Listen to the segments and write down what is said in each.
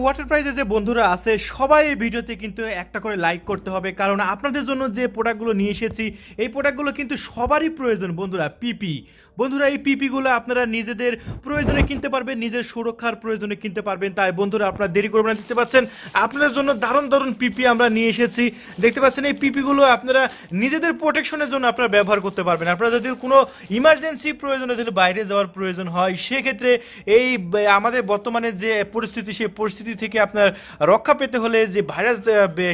Water প্রাইজে যে বন্ধুরা আছে, সবাই এই ভিডিওতে কিন্তু একটা করে লাইক করতে হবে। কারণ আপনাদের জন্য যে প্রোডাক্টগুলো নিয়ে এসেছি, এই প্রোডাক্টগুলো কিন্তু সবারই প্রয়োজন বন্ধুরা পিপি বন্ধুরা, এই পিপিগুলো আপনারা নিজেদের প্রয়োজনে কিনতে পারবেন, নিজের সুরক্ষার প্রয়োজনে কিনতে পারবেন। তাই বন্ধুরা, আপনারা দেরি করবেন দেখতে পাচ্ছেন, আপনাদের জন্য দারুণ দারুণ পিপি আমরা নিয়ে এসেছি। দেখতে পাচ্ছেন, এই পিপিগুলো আপনারা নিজেদের প্রোটেকশনের জন্য আপনারা ব্যবহার করতে পারবেন। আপনারা যদি কোনো ইমার্জেন্সি প্রয়োজনে যদি বাইরে যাওয়ার প্রয়োজন হয়, সেক্ষেত্রে এই, আমাদের বর্তমানে যে পরিস্থিতি, সেই পরিস্থিতি থেকে আপনার রক্ষা পেতে হলে, যে ভাইরাস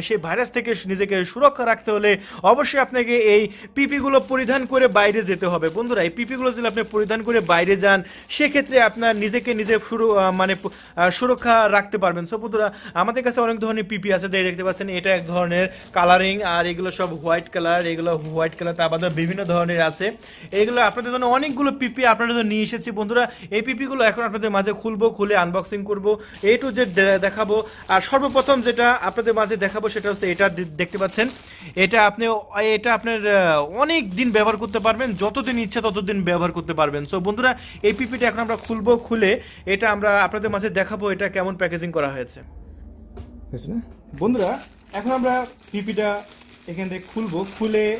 সেই ভাইরাস থেকে নিজেকে সুরক্ষা রাখতে হলে অবশ্যই আপনাকে এই পিপিগুলো পরিধান করে বাইরে যেতে হবে। বন্ধুরা, এই পিপিগুলো যদি আপনি পরিধান করে বাইরে যান, সেক্ষেত্রে আপনার নিজেকে নিজে সুর মানে সুরক্ষা রাখতে পারবেন। সো বন্ধুরা, আমাদের কাছে অনেক ধরনের পিপি আছে তাই দেখতে পাচ্ছেন, এটা এক ধরনের কালারিং আর এগুলো সব হোয়াইট কালার এগুলো হোয়াইট কালার তা বাদে বিভিন্ন ধরনের আছে। এগুলো আপনাদের জন্য অনেকগুলো পিপি আপনাদের জন্য নিয়ে এসেছি। বন্ধুরা, এই পিপিগুলো এখন আপনাদের মাঝে খুলবো, খুলে আনবক্সিং করব। এ টু জেড দেখাবো। আর সর্বপ্রথম যেটা আপনাদের মাঝে দেখাবো সেটা হচ্ছে এটা দেখতে পাচ্ছেন। এটা আপনি এটা আপনার অনেক দিন ব্যবহার করতে পারবেন, যতদিন ইচ্ছা ততদিন ব্যবহার করতে পারবেন। সো বন্ধুরা, এই পিপিটা এখন আমরা খুলবো, খুলে এটা আমরা আপনাদের মাঝে দেখাবো এটা কেমন প্যাকেজিং করা হয়েছে। বন্ধুরা, এখন আমরা পিপিটা এখান থেকে খুলবো, খুলে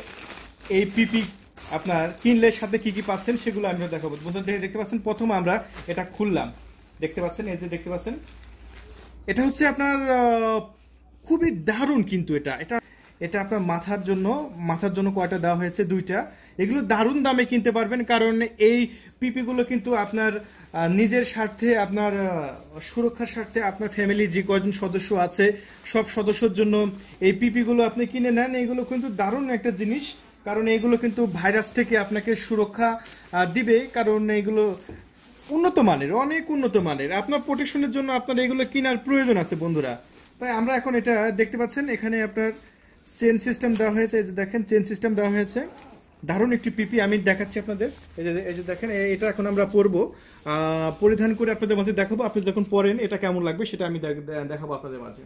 এই পিপি আপনার কিনলে সাথে কি কি পাচ্ছেন সেগুলো আমি দেখাবো। বন্ধুরা, দেখে- দেখতে পাচ্ছেন, প্রথম আমরা এটা খুললাম। দেখতে পাচ্ছেন, এই যে দেখতে পাচ্ছেন এটা হচ্ছে আপনার খুবই দারুণ কিন্তু এটা। এটা এটা আপনার মাথার জন্য মাথার জন্য কয়টা দেওয়া হয়েছে? দুইটা। এগুলো দারুণ দামে কিনতে পারবেন, কারণ এই পিপিগুলো কিন্তু আপনার নিজের স্বার্থে, আপনার সুরক্ষার স্বার্থে আপনার ফ্যামিলি যে কয়জন সদস্য আছে, সব সদস্যর জন্য এই পিপিগুলো আপনি কিনে নেন। এগুলো কিন্তু দারুণ একটা জিনিস, কারণ এগুলো কিন্তু ভাইরাস থেকে আপনাকে সুরক্ষা দিবে। কারণ এগুলো উন্নত মানের, অনেক উন্নত মানের। আপনার প্রোটেকশনের জন্য আপনার এগুলো কেনার প্রয়োজন আছে বন্ধুরা। তাই আমরা এখন এটা দেখতে পাচ্ছেন, এখানে আপনার চেন সিস্টেম দেওয়া হয়েছে। এই যে দেখেন চেন সিস্টেম দেওয়া হয়েছে। দারুণ একটি পিপি আমি দেখাচ্ছি আপনাদের। এই যে এই যে দেখেন এটা এখন আমরা পরবো। পরিধান করে আপনাদের মাঝে দেখাবো। আপনি যখন পরেন, এটা কেমন লাগবে সেটা আমি দেখ- দেখাবো আপনাদের মাঝে।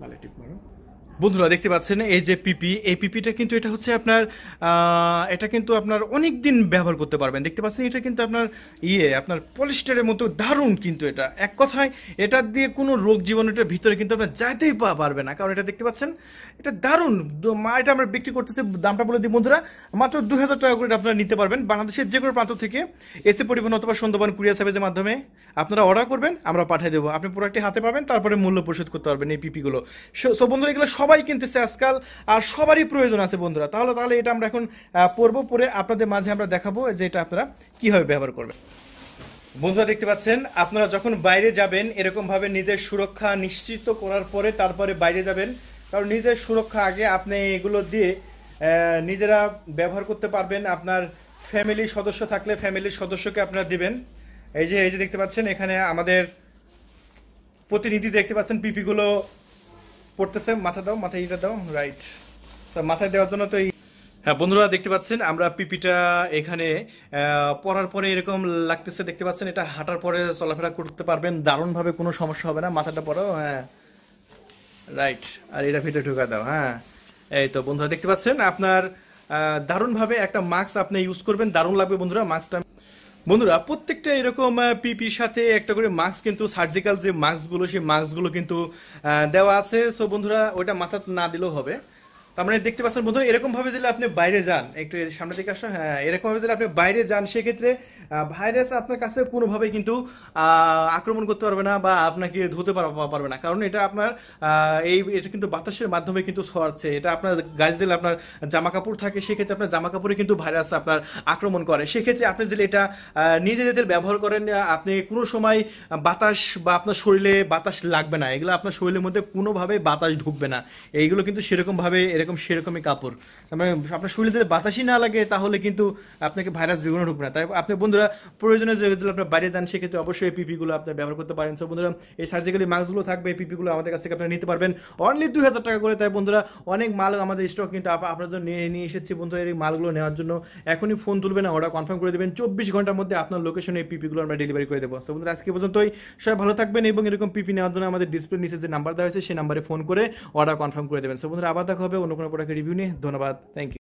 ভালো টিপ মারো। বন্ধুরা দেখতে পাচ্ছেন এই যে পিপি, এই পিপিটা কিন্তু এটা হচ্ছে আপনার এটা কিন্তু আপনার অনেক দিন ব্যবহার করতে পারবেন। দেখতে পাচ্ছেন এটা কিন্তু আপনার ইয়ে আপনার পলিস্টারের মতো দারুণ কিন্তু এটা। এক কথায়, এটা দিয়ে কোনো রোগ জীবাণুটার ভিতরে কিন্তু আপনার যাইতেই পারবে না। কারণ এটা দেখতে পাচ্ছেন, এটা দারুণ। এটা আমরা বিক্রি করতেছি, দামটা বলে দিই বন্ধুরা, মাত্র দুই হাজার টাকা করে আপনারা নিতে পারবেন। বাংলাদেশের যে কোনো প্রান্ত থেকে এসে পরিবহন অথবা সুন্দরবন কুরিয়ার সার্ভিসের মাধ্যমে আপনারা অর্ডার করবেন, আমরা পাঠিয়ে দেবো। আপনি প্রোডাক্টটি হাতে পাবেন, তারপরে মূল্য পরিশোধ করতে পারবেন এই পিপিগুলো। সো বন্ধুরা, এগুলো সবাই কিনতেছে আজকাল, আর সবারই প্রয়োজন আছে বন্ধুরা। তাহলে তাহলে এটা আমরা এখন পরবো পরে আপনাদের মাঝে আমরা দেখাবো যে এটা আপনারা কীভাবে ব্যবহার করবেন। বন্ধুরা দেখতে পাচ্ছেন, আপনারা যখন বাইরে যাবেন এরকম ভাবে নিজের সুরক্ষা নিশ্চিত করার পরে তারপরে বাইরে যাবেন। কারণ নিজের সুরক্ষা আগে আপনি এগুলো দিয়ে নিজেরা ব্যবহার করতে পারবেন। আপনার ফ্যামিলির সদস্য থাকলে ফ্যামিলির সদস্যকে আপনারা দিবেন। এই যে এই যে দেখতে পাচ্ছেন, এখানে আমাদের প্রতিনিধি দেখতে পাচ্ছেন, পিপিগুলো পড়তেছে, মাথা দাও মাথায় ইটা দাও রাইট মাথায় দেওয়ার জন্য তো এই হ্যাঁ বন্ধুরা দেখতে পাচ্ছেন, আমরা পিপিটা এখানে পরার পরে এরকম লাগতেছে, দেখতে পাচ্ছেন, এটা হাঁটার পরে চলাফেরা করতে পারবেন, দারুণভাবে কোনো সমস্যা হবে না, মাথাটা পরাও হ্যাঁ। রাইট আর এটা ভিতরে ঢুকা দাও হ্যাঁ। এই তো, বন্ধুরা দেখতে পাচ্ছেন, আপনার দারুণভাবে একটা মাস্ক আপনি ইউজ করবেন, দারুণ লাগবে বন্ধুরা মাস্কটা বন্ধুরা, প্রত্যেকটা এরকম পিপির সাথে একটা করে মাস্ক কিন্তু সার্জিক্যাল যে মাস্কগুলো সেই মাস্কগুলো কিন্তু দেওয়া আছে। সো বন্ধুরা, ওইটা মাথা না দিলেও হবে। তার মানে দেখতে পাচ্ছেন বন্ধুরা এরকম ভাবে যদি আপনি বাইরে যান, একটু এর সামনে দিকে আসো হ্যাঁ এরকম ভাবে যদি আপনি বাইরে যান, সেক্ষেত্রে ভাইরাস আপনার কাছে কোনোভাবে কিন্তু আক্রমণ করতে পারবে না বা আপনাকে ধুতে পারবে না। কারণ এটা আপনার এই, এটা কিন্তু বাতাসের মাধ্যমে কিন্তু ছড়াচ্ছে। এটা আপনার গাছ দিলে আপনার জামা কাপড় থাকে, সেক্ষেত্রে আপনার জামা কাপড়ে কিন্তু ভাইরাস আপনার আক্রমণ করে। সেক্ষেত্রে আপনি যদি এটা নিজে নিজেদের ব্যবহার করেন, আপনি কোনো সময় বাতাস বা আপনার শরীরে বাতাস লাগবে না। এগুলো আপনার শরীরের মধ্যে কোনোভাবে বাতাস ঢুকবে না। এইগুলো কিন্তু সেরকম ভাবে এরকম সেরকমই কাপড়। মানে আপনার শরীরে যদি বাতাসই না লাগে, তাহলে কিন্তু আপনাকে ভাইরাস বিগুলো ঢুকবে না তাই আপনি বন্ধুরা, প্রয়োজনে যদি আপনার বাইরে যান, সেক্ষেত্রে অবশ্যই এই পিপি গুলো আপনি ব্যবহার করতে পারেন। সো বন্ধুরা, এই সার্জিক্যালি মাস্কগুলো থাকবে, এই পিপি গুলো আমাদের কাছ থেকে আপনারা নিতে পারবেন। অনলি দুই হাজার টাকা করে। তাই বন্ধুরা, অনেক মাল আমাদের স্টক কিন্তু আপনার জন্য নিয়ে নিয়ে এসেছি বন্ধুরা এই মালগুলো নেওয়ার জন্য। এখনই ফোন তুলবেন অর্ডার কনফার্ম করে দেবেন। চব্বিশ ঘণ্টার মধ্যে আপনার লোকেশনে এই পিপি গুলো আমরা ডেলিভারি করে দেবো। সো বন্ধুরা, আজকে পর্যন্তই। সবাই ভালো থাকবেন এবং এরকম পিপি নেওয়ার জন্য আমাদের ডিসপ্লে নিচে যে নাম্বার দেওয়া হয়েছে, সেই নাম্বারে ফোন করে অর্ডার কনফার্ম করে দেবেন। সো বন্ধুরা, আবার দেখা হবে অন্য কোনো প্রোডাক্টের রিভিউ নিয়ে। ধন্যবাদ। Thank you